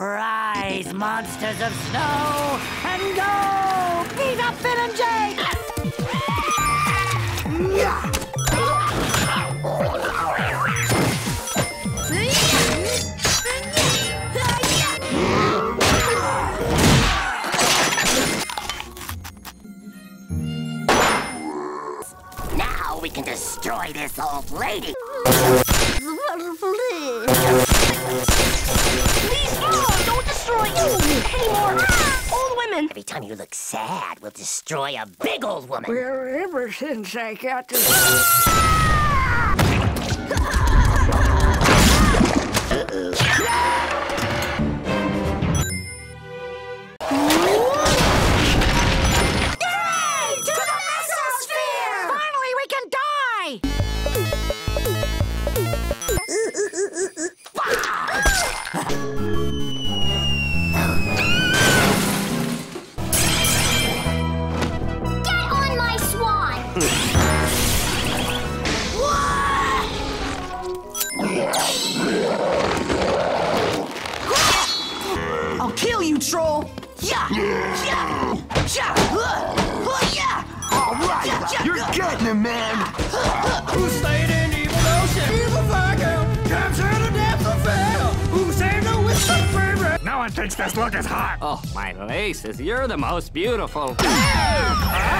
Rise, monsters of snow, and go! Beat up Finn and Jake! Now we can destroy this old lady. Old. Every time you look sad, we'll destroy a big old woman. Well, ever since I got to... To the mesosphere! Finally, we can die! I'll kill you, troll! Yeah! Yeah! Yeah! Uh, uh, yeah! All right, you're getting it, man. Who slayed an evil ocean? Evil Virgo, captured a depth of hell. Who saved a whisper favorite? No one thinks this look is hot. Oh, my laces, you're the most beautiful. Ah!